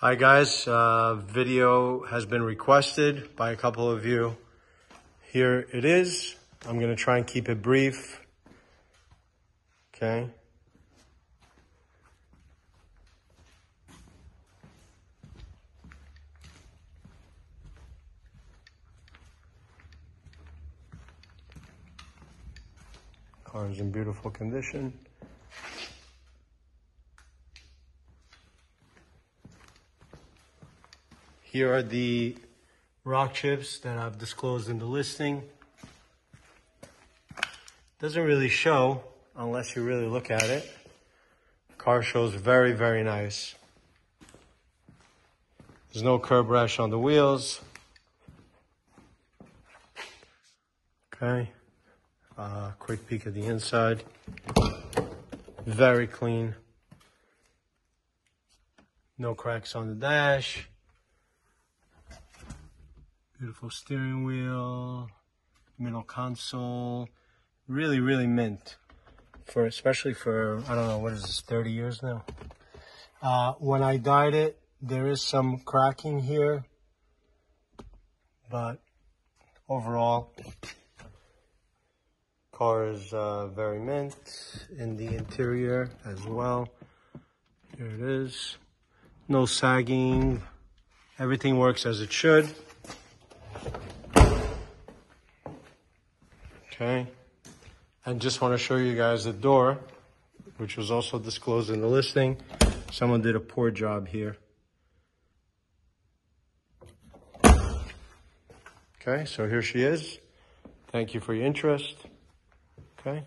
Hi guys, uh, video has been requested by a couple of you. Here it is. I'm gonna try and keep it brief. Okay. Car is in beautiful condition. Here are the rock chips that I've disclosed in the listing. Doesn't really show unless you really look at it. Car shows very, very nice. There's no curb rash on the wheels. Okay. Uh, quick peek at the inside. Very clean. No cracks on the dash. Beautiful steering wheel, middle console. Really, really mint. For especially for I don't know what is this, 30 years now. Uh, when I dyed it, there is some cracking here, but overall, car is uh, very mint in the interior as well. Here it is. No sagging. Everything works as it should. Okay. And just want to show you guys the door, which was also disclosed in the listing. Someone did a poor job here. Okay, so here she is. Thank you for your interest. Okay.